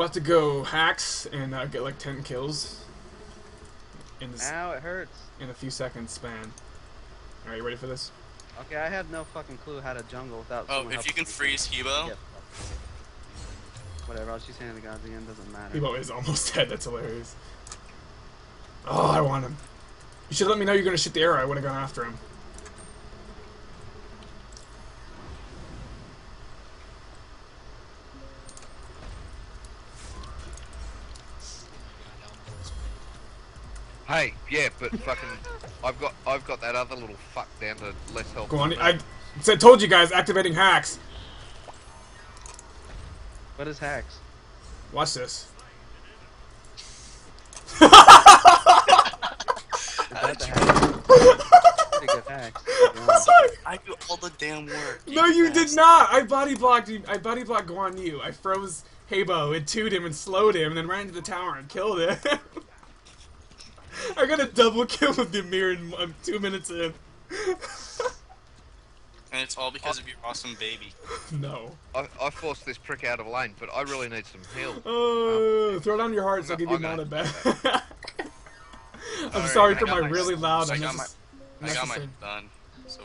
I'm about to go hacks and uh, get like 10 kills in, this, Ow, it hurts. in a few seconds span. Alright, you ready for this? Okay, I have no fucking clue how to jungle without. Oh, if you can freeze Hebo, Yeah. Whatever, I'll just hand the gods again, doesn't matter. Hebo is almost dead, that's hilarious. Oh, I want him. You should let me know you're gonna shoot the arrow, I would've gone after him. Hey, yeah, but fucking, I've got I've got that other little fuck down to less health. Go on, than. I said, told you guys, activating hacks. What is hacks? Watch this. Is that the hack? Pretty good hacks. to be honest. I do all the damn work. No, you did not. I body blocked you. I body blocked Guan Yu. I froze Habo and two'd him and slowed him, and then ran to the tower and killed him. I got a double kill with Demir in um, two minutes in. And it's all because of your awesome baby. no. I, I forced this prick out of lane, but I really need some heal. Oh, throw down your hearts. I'll give you I'm mana back. I'm Alright, sorry I for my my- really loud. I got my- I got my unnecessary- done. So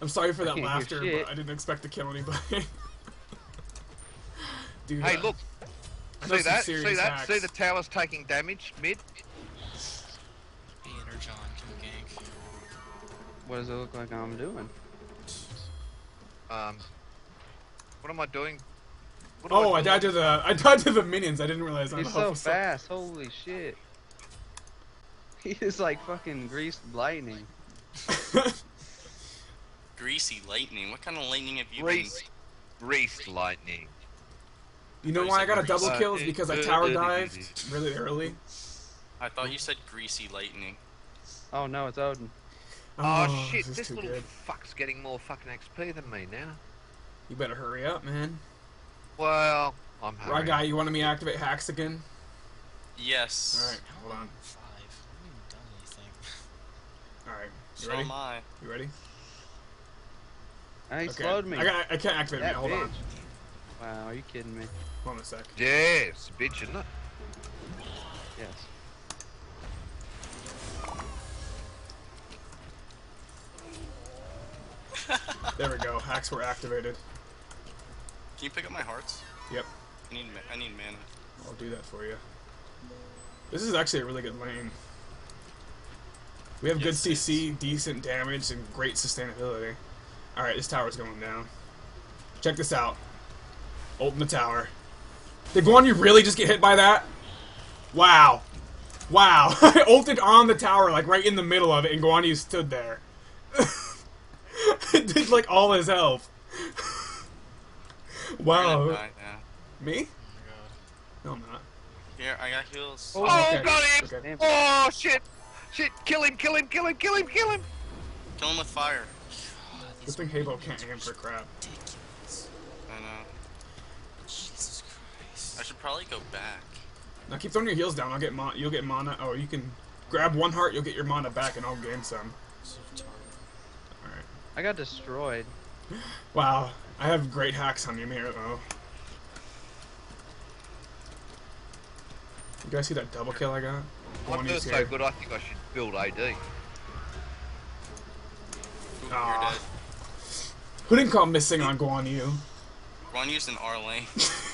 I'm sorry for that laughter, but I didn't expect to kill anybody. Dude, Hey, uh, look, see that? See that? hacks. See the towers taking damage mid? What does it look like I'm doing? Um, what am I doing? What Oh, I doing? died to the I died to the minions. I didn't realize I'm He's so helpful son. fast. Holy shit. He is like fucking greased lightning. greasy lightning. What kind of lightning have you Grease, greased lightning. You know why I got a double kill is because I tower dived really early. I thought you said greasy lightning. Oh no, it's Odin. Oh, oh, shit, this this little good. fuck's getting more fucking XP than me now. You better hurry up, man. Well, I'm Right, guy, you wanted me to activate hacks again? Yes. All right, hold on. Five. I haven't done anything. All right, you So ready? am I. You ready? He Okay. slowed me. I got. I can't activate that yet. Hold bitch. on. Wow, are you kidding me? Hold on a sec. Yes, bitch, isn't it? Yes. There we go. Hacks were activated. Can you pick up my hearts? Yep. I need. I need mana. I'll do that for you. This is actually a really good lane. We have Yes, good CC, decent damage, and great sustainability. Alright, this tower's going down. Check this out. Ult in the tower. Did Guan Yu really just get hit by that? Wow. Wow. I ulted on the tower, like right in the middle of it, and Guan Yu stood there. it did like all his health. Wow. die now. Me? Oh. No, I'm not. Here, I got heals. Oh, Oh, okay. got him! Okay. Oh, shit! Shit, kill him, kill him, kill him, kill him, kill him! Kill him with fire. God, Good thing Habo can't minions aim for crap. ridiculous. I know. Jesus Christ. I should probably go back. Now keep throwing your heals down. I'll get mon- You'll get mana. Oh, you can grab one heart. You'll get your mana back, and I'll gain some. So retarded. All right. I got destroyed. Wow, I have great hacks on you here though. You guys see that double kill I got? I'm Guan doing Yu's so here. good, I think I should build AD. Ooh, Aw. you're dead. Who didn't call missing on Guan Yu? One used in our lane.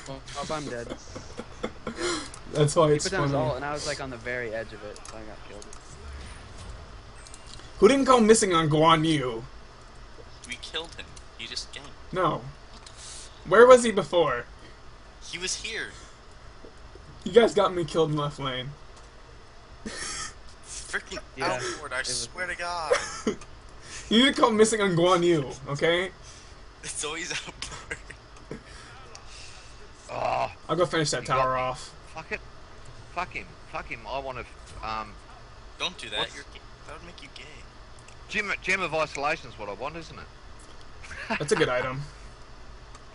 Oh, I'm dead. That's why He it's put down his ult, and I was like on the very edge of it, so I got killed. Who didn't call missing on Guan Yu? We killed him. He just ganked. No. Where was he before? He was here. You guys got me killed in left lane. Freaking Yeah, outboard, I was- swear to God. You didn't call missing on Guan Yu, okay? It's always outboard. Oh, I'll go finish that You got tower off. fuck it. Fuck him, fuck him. I want to, um, Don't do that. You're, that would make you gay. gem, gem of isolation is what I want, isn't it? That's a good item.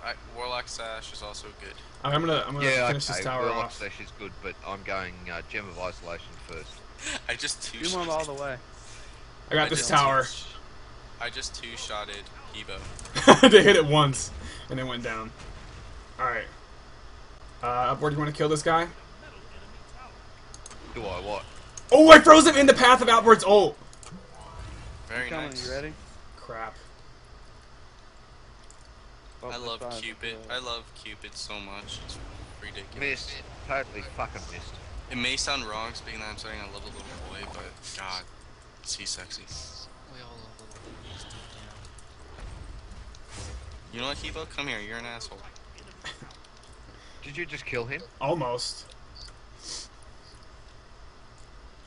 I, Warlock Sash is also good. I'm gonna I'm gonna yeah, finish okay. this tower Warlock off. Slash is good, but I'm going uh, gem of isolation first. I just two Do one all the way. I got I this tower. I just two shotted Hebo. they hit it once, and it went down. Alright. Uh, upward, you want to kill this guy? Do I what? Oh, I froze him in the path of Outward's ult! Very nice. you ready? Crap. I love five, Cupid. uh, I love Cupid so much. It's ridiculous. Missed. Totally fucking missed. It may sound wrong speaking that I'm saying I love a little boy, but God, is he sexy. We all love little babies deep down. You know what, Hebo? Come here. You're an asshole. Did you just kill him? Almost.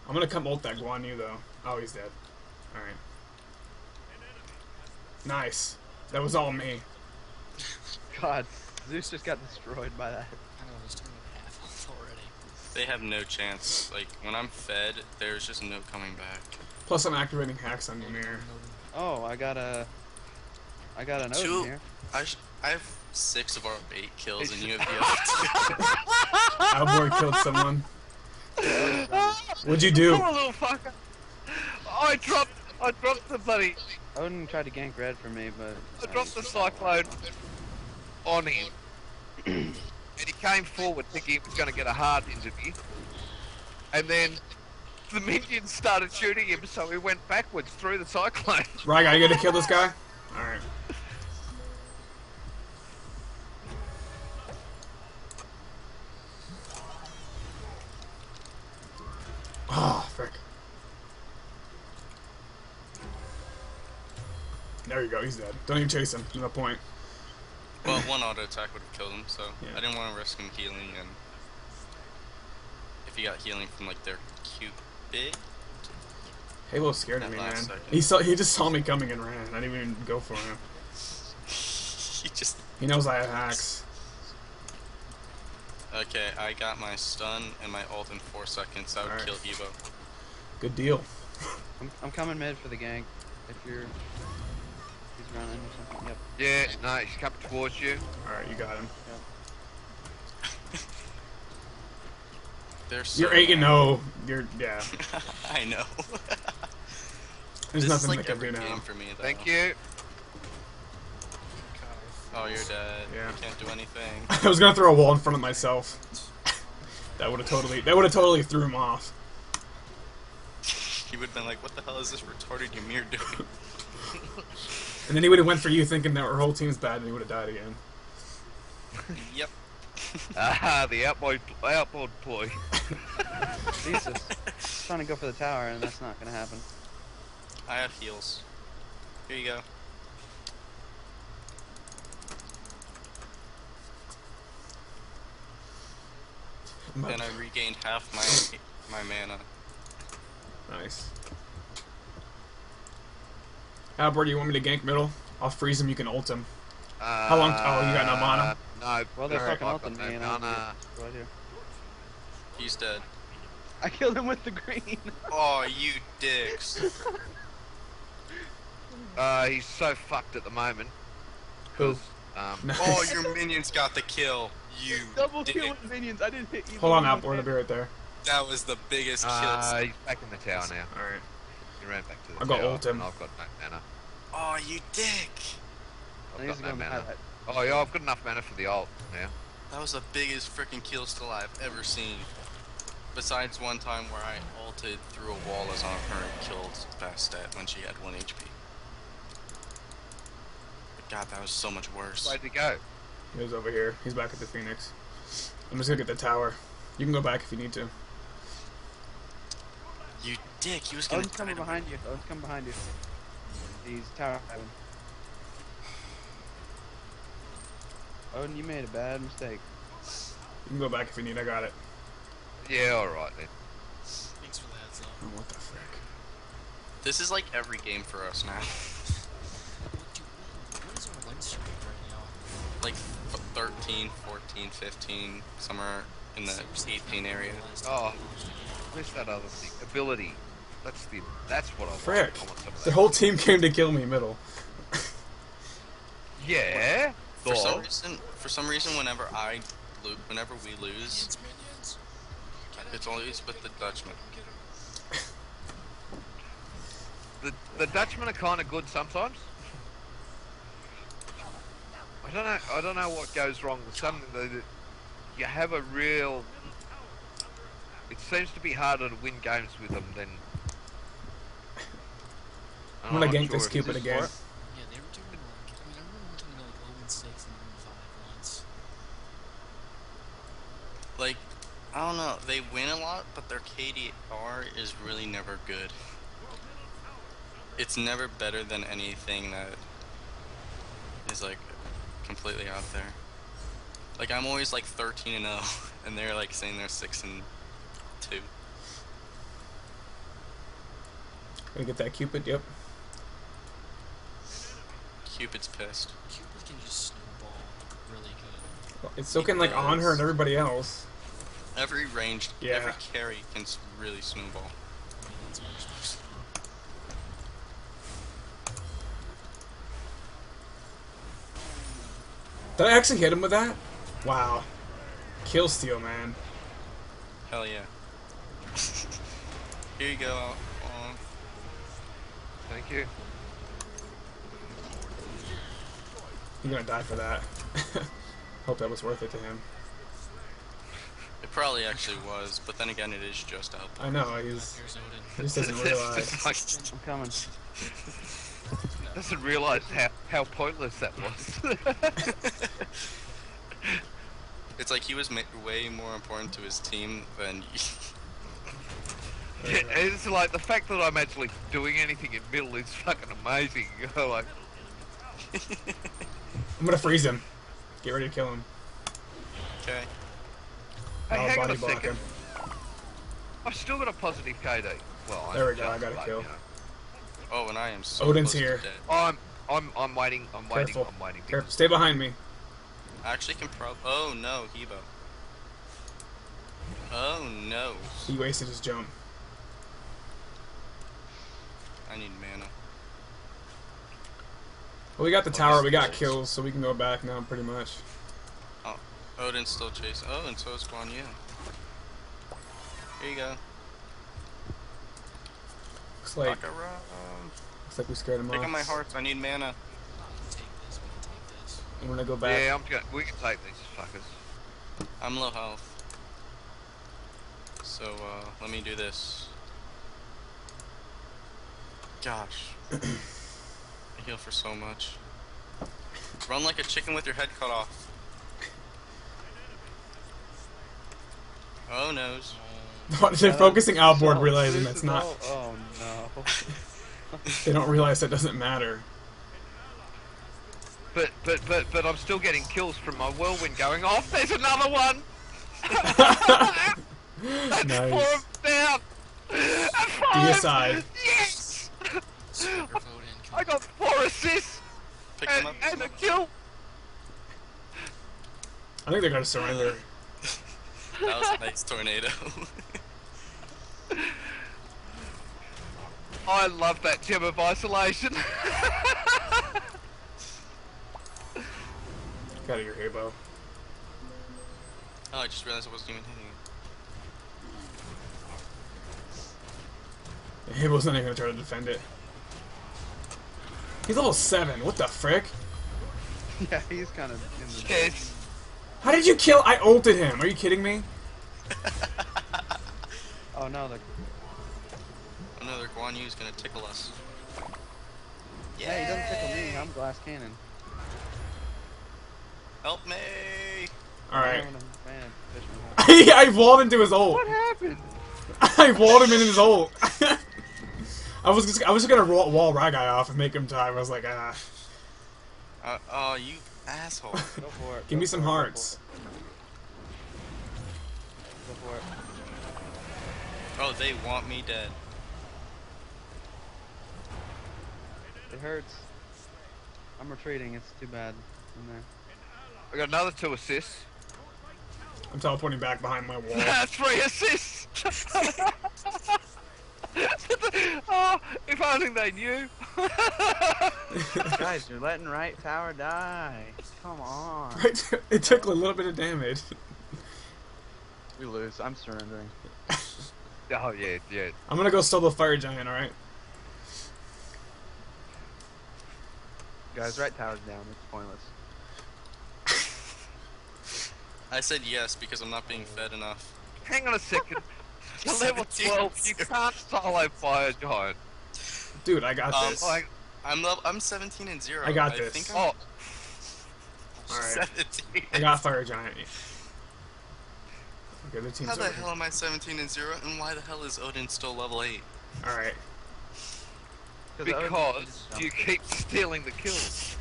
I'm gonna come ult that Guan Yu though. Oh, he's dead. Alright. Nice. That was all me. God, Zeus just got destroyed by that. I know he's turning half health already. They have no chance. Like when I'm fed, there's just no coming back. Plus, I'm activating hacks on Ymir. Oh, I got a. I got an Two. Here. I sh- I have six of our eight kills, and you have the other Outboard killed someone. What'd you do? Poor little fucker. Oh, I dropped. I dropped the bloody. Odin tried to gank red for me, but I dropped the cyclone on him, and he came forward thinking he was going to get a hard interview, and then the minions started shooting him, so he went backwards through the cyclone. Right, are you gonna kill this guy? Alright. Oh, frick. There you go, he's dead. Don't even chase him. No point. Well, one auto attack would have killed him, so Yeah. I didn't want to risk him healing. And if he got healing from like their Cupid, Halo scared That me, man. second. He saw he just saw me coming and ran. I didn't even go for him. he just He knows I have hacks. okay. I got my stun and my ult in four seconds. That would Alright. kill Hebo. Good deal. I'm, I'm coming mid for the gang. If you're. He's running or something. Yep. Yeah, no, he's coming towards you. Alright, you got him. They're so You're 8 and 0. You're, yeah. I know. There's this is nothing like they can every do game now. for me. Though. Thank you. Oh, you're dead. Yeah. You can't do anything. I was gonna throw a wall in front of myself. That would have totally that would have totally threw him off. He would have been like, "What the hell is this retarded Ymir doing?" And then he would have went for you thinking that our whole team's bad and he would have died again. yep. Ah, the outboard, outboard boy. Jesus. trying to go for the tower, and that's not gonna happen. I have heals. Here you go. Then I regained half my my mana. Nice. Albert, do you want me to gank middle? I'll freeze him, you can ult him. Uh, long- oh, you got no mana? No. Well, they're Alright, fucking I've got ulting no me, and mana. right here. He's dead. I killed him with the green. Oh, you dicks! Uh, he's so fucked at the moment. Who? 'cause, Um, Nice. Oh, your minions got the kill. You Double dick. kill with minions. I didn't hit either. Hold on, one of Albert, I'll be right there. That was the biggest kill. uh, he's back in the tower now. Alright. He ran back to the I've got tower. ult him. and I've got no mana. oh, you dick! I I've got no mana. highlight. Oh yeah, I've got enough mana for the ult now. That was the biggest freaking kill steal I've ever seen. Besides one time where I ulted through a wall as on her and killed Bastet when she had 1 HP. But God, that was so much worse. Way he go. He was over here. He's back at the Phoenix. I'm just gonna get the tower. You can go back if you need to. You dick, he was gonna Odin's try coming behind you. Odin's coming behind you. He's tower having. Odin, you made a bad mistake. You can go back if you need. I got it. Yeah, alright then. Thanks for the heads up. Oh, what the frick? This is like every game for us now. Dude, what is our win streak right now? like f- 13, 14, 15, somewhere in the 18 area. Oh, where's that other thing? Ability. That's the. That's what I want. Frick. I want The whole team came to kill me middle. Yeah. For some reason, for some reason, whenever I, lo- whenever we lose, Minions, minions. it's always with the Dutchman. The the Dutchmen are kind of good sometimes. I don't know. I don't know what goes wrong with some. The, the- you have a real. It seems to be harder to win games with them than. I'm gonna not gank sure this if Cupid again. it. Yeah, they were doing like I mean I remember one time they were like 0 and 6 and 0 and 5 once. Like, I don't know. They win a lot, but their KDR is really never good. It's never better than anything that is like completely out there. Like I'm always like 13 and 0, and they're like saying they're 6 and 2. Gonna get that Cupid. Yep. Cupid's pissed. Cupid can just snowball really good. It's looking like Anhur and everybody else. Every ranged, Yeah. every carry can really snowball. I mean that's what you're supposed to do. Did I actually hit him with that? Wow. Kill steal, man. Hell yeah. Here you go. Aw. Thank you. He's gonna die for that. Hope that was worth it to him. It probably actually was, but then again, it is just out. I know, he's he just doesn't realize. I'm coming. doesn't realise how, how pointless that was. It's like he was ma- way more important to his team than. Yeah, it's like the fact that I'm actually doing anything in middle is fucking amazing. like, I'm gonna freeze him. Get ready to kill him. okay. hey, I'll hang on a second. him. I've still got a positive KD. Well, There we I'm go, I got a kill. you know. Oh, and I am so. Odin's here. dead. I'm, I'm, I'm waiting. I'm waiting. Careful. I'm waiting. Careful. Stay behind me. I actually can prob. Oh no, Hebo. Oh no. He wasted his jump. I need mana. Well, we got the Oh, tower. We got kills, so we can go back now, pretty much. Oh, Odin's still chasing. Oh, and so is Guan Yu. Here you go. Looks like looks like we scared him Pick up my hearts. I need mana. Take this, we can take this. I'm gonna go back. Yeah, I'm gonna, we can take these fuckers. I'm low health. So, uh, let me do this. Gosh. I heal for so much. Run like a chicken with your head cut off. Oh noes. They're focusing outboard, realizing that's not. Oh no. They don't realize that doesn't matter. But, but, but, but I'm still getting kills from my whirlwind going off. There's another one. That's Nice. four of them down. And five. aside. Yes. Super Odin. Come I got four assists Pick and, up. and a kill. I think they're gonna surrender. That was a nice tornado. I love that gem of isolation. Get out of your habo. oh, I just realized I wasn't even hitting it. The habo's not even gonna try to defend it. He's level seven. What the frick? yeah, he's kind of in the. yes. How did you kill? I ulted him. Are you kidding me? Oh no, they're. Another Guan Yu's gonna tickle us. Hey, he doesn't tickle me. I'm glass cannon. Help me! All right. I'm a fan of I walled into his ult. What happened? I walled him in his ult. I was just, I was just gonna wall, wall Ragai off and make him die. I was like, ah, Uh, oh, you asshole. Go for it. give go me some it, hearts. Go for it. oh, they want me dead. It hurts. I'm retreating. It's too bad in there. I got another two assists. I'm teleporting back behind my wall. Three assists. oh, if only they knew. Guys, you're letting right tower die. Come on. Right, it took a little bit of damage. We lose. I'm surrendering. oh yeah, yeah. I'm gonna go steal the fire giant. All right. Guys, right tower's down. It's pointless. I said yes because I'm not being fed enough. Hang on a second. You're level 12. You can't solo fire giant. Dude, I got Um, this. Like, I'm level, I'm 17 and zero. I got I this. think oh, I'm Alright. I got Fire Giant. Okay, the team's How the over. hell am I 17 and zero? And why the hell is Odin still level 8? Alright. because you keep stealing the kills.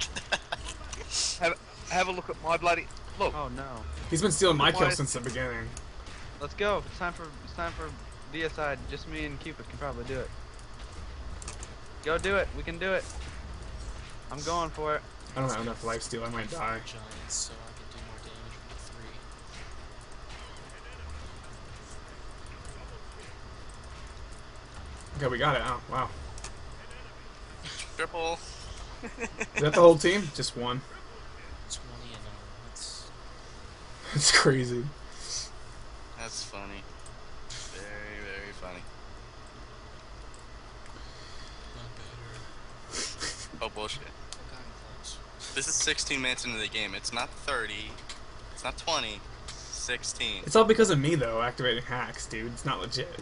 have, have a look at my bloody. Look, Oh no. He's been stealing my Why kills since the beginning. Let's go. It's time for it's time for DSI. Just me and Cupid can probably do it. Go do it. We can do it. I'm going for it. I don't have enough life steal, I might die. Giants, so I can do more damage with the three. Okay, we got it. Oh, wow. Triple. Is that the whole team? Just one. 20 and uh, that's That's crazy. That's funny. Very, very funny. Oh, bullshit. I've gotten close. This is 16 minutes into the game. It's not 30. It's not 20. 16. It's all because of me, though, activating hacks, dude. It's not legit.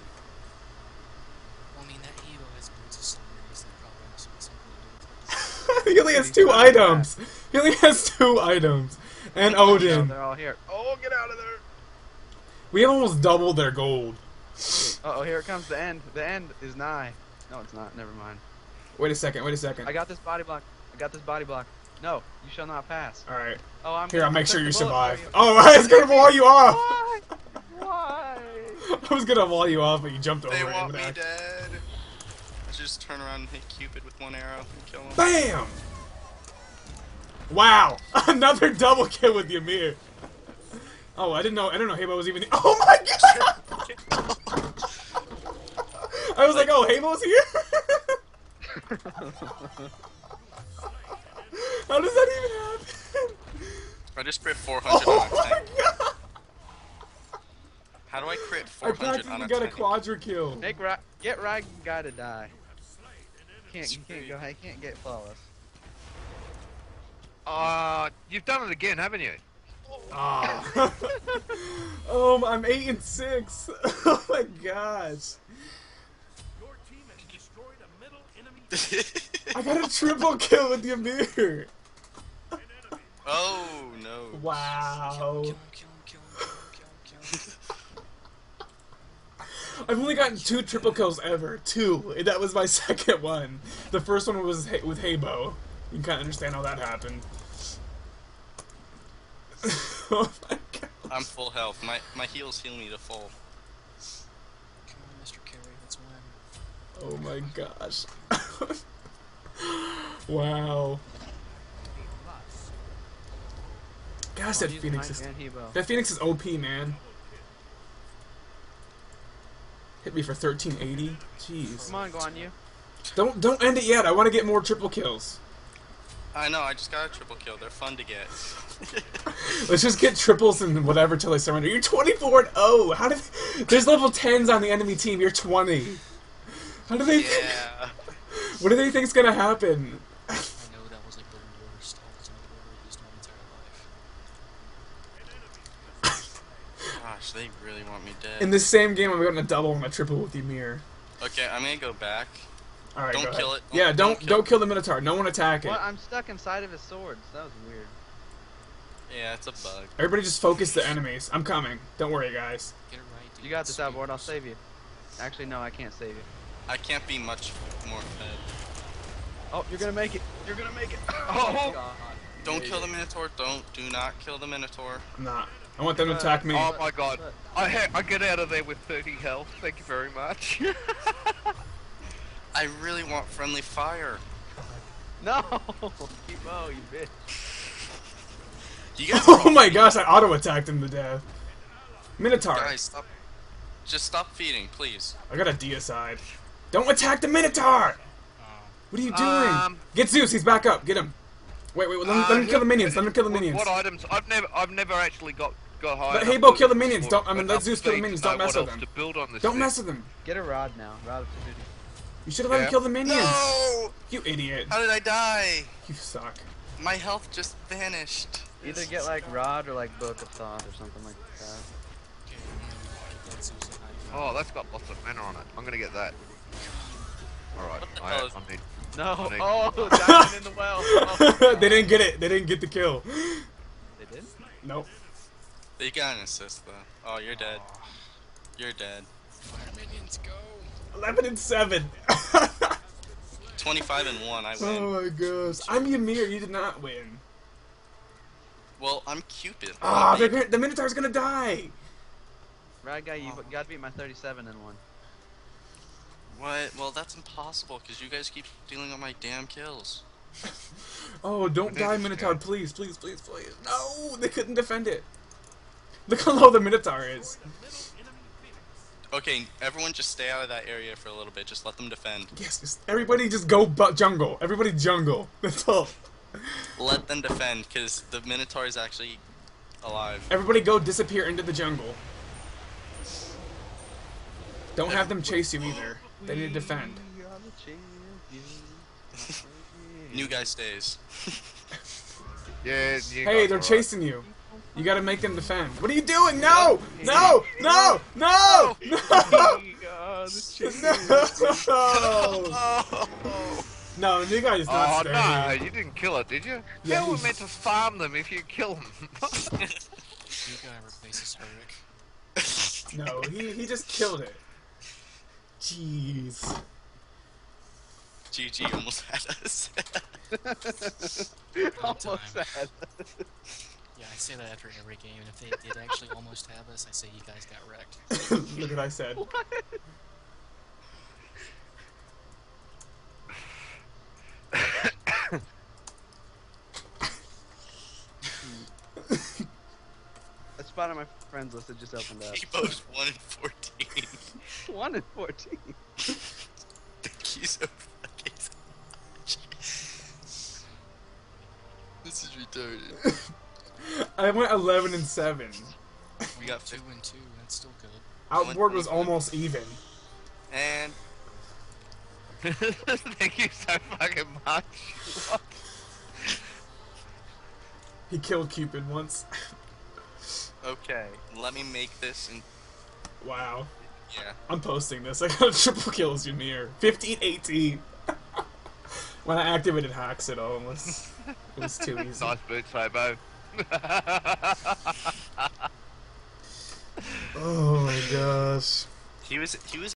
Well, I mean, that Evo has boots of summaries that probably also has something to do with it. he only has two items. He only has two items. And Odin. they're all here. Oh, get out of there. We have almost doubled their gold. Uh oh, here it comes. The end. The end is nigh. No, it's not. Never mind. Wait a second, wait a second. I got this body block. I got this body block. No, you shall not pass. Alright. Oh, I'm Here, I'll make sure you survive. for Oh, I was gonna wall you off! Why? Why? I was gonna wall you off, but you jumped over They it. want with me dead. I should just turn around and hit Cupid with one arrow and kill him. BAM! Wow! Another double kill with Ymir. Oh, I didn't know. I didn't know Habo was even. Oh my god! I was like, oh, Habo's here. How does that even happen? I just crit 400 on Oh a my tank. god! How do I crit I 400 on a got a tank? quadra kill. Make Ra- get Rag guy to die. Can't can't go. He can't get flawless. Uh, you've done it again, haven't you? Oh. um, I'm eight and six. Oh my gosh! I got a triple kill with Ymir. oh no. Wow. Kill him, kill him, kill him, kill him, kill him, kill him. I've only gotten two triple kills ever. Two. That was my second one. The first one was Ha- with Habo. You can kind of understand how that happened. oh my god. I'm full health. My my heals heal me to full. Come on, Mr. Carey, let's win. Oh my gosh. wow. Gosh, that Phoenix is that Phoenix is OP, man. Hit me for 1380. Jeez. Come on, Guan Yu. Don't don't end it yet. I want to get more triple kills. I know. I just got a triple kill. They're fun to get. Let's just get triples and whatever till they surrender. You're 24 and 0. How did there's level 10s on the enemy team? You're 20. How do they? yeah. What do they think's gonna happen? I know that was like the worst ultimate order used in my entire life. Gosh, they really want me dead. In this same game, I'm going to double and a triple with Ymir. okay, I'm gonna go back. All right, Don't go ahead. kill it. Yeah, Don't- don't don't don't kill kill, the Minotaur. No one attack it. What? I'm stuck inside of his swords. That was weird. Yeah, it's a bug. Everybody just focus the enemies. I'm coming. Don't worry, guys. Get it right, dude. You got this Sweet. outboard. I'll save you. Actually, no, I can't save you. I can't be much more fed. Oh, you're gonna make it. You're gonna make it. Oh, oh. God. Don't kill the Minotaur. Don't. Do not kill the Minotaur. I'm not. I want them to uh, attack me. Oh, oh my god. Uh, I ha- I get out of there with 30 health. Thank you very much. I really want friendly fire. No, Hebo, you bitch. You guys. Oh my gosh! I auto attacked him to death. Minotaur. Guys, stop. Just stop feeding, please. I got a deicide. Don't attack the Minotaur! What are you doing? Um, Get Zeus. He's back up. Get him. Wait, wait. Let him, Uh, let him kill the who- minions. Let him kill the minions. What items? I've never, I've never actually got got high. Let enough Habo kill the minions. Don't- I mean, let Zeus kill the minions. Don't mess with them. To build on this Don't thing. mess with him. Get a rod now. Rod of Tahuti. You should have let him kill the minions. No! You idiot. How did I die? You suck. My health just vanished. Either get like Rod or like Book of Thoth or something like that. Okay, and then get that Zeus and Ivy. Oh, that's got lots of mana on it. I'm gonna get that. Alright, What the I, hell is- I need. No, oh, diamond in the well. Oh, they didn't get it. They didn't get the kill. They did? Nope. They got an assist though. Oh, you're dead. You're dead. Fire minions, go! 11 and 7. 25 and 1, I win. oh my gosh. I'm Ymir. You did not win. Well, I'm Cupid. Ah, Like, the, the Minotaur's gonna die. Right guy, you gotta beat my 37 in one. what? Well, that's impossible because you guys keep stealing all my damn kills. Oh, don't die, Minotaur. yeah. Please, please, please, please. No, they couldn't defend it. Look how low the Minotaur is. Okay, everyone just stay out of that area for a little bit. Just let them defend. Yes, just, everybody just go but jungle. Everybody jungle. That's all. Let them defend because the Minotaur is actually alive. Everybody go disappear into the jungle. Don't have them chase you either. They need to defend. We are. New guy stays. Yeah, Hey, they're are right. chasing you. You gotta make them defend. What are you doing? No! No! No! No! No! We are the champions. No! No, you guys not Oh staying. no, you didn't kill it, did you? Yeah, How we're he- meant to farm them if you kill them? You guy replaces Herrick. No, he, he just killed it. Jeez. GG almost had us. Almost time. sad. Yeah, I say that after every game, and if they did actually almost have us, I say you guys got wrecked. Look what I said. A spot on my friends list that just opened up. Debo's 1 in 14. 1 in 14. Thank you so fucking much. This is retarded. I went 11 and 7. We got two and two. That's still good. Outboard was almost even. And Thank you so fucking much. He killed Cupid once. okay, let me make this and Wow. yeah. I'm posting this. I got a triple kills Ymir. 15 18. when I activated hacks, it almost. It was too easy. Nice boots, Hobo. Oh my gosh. He was he was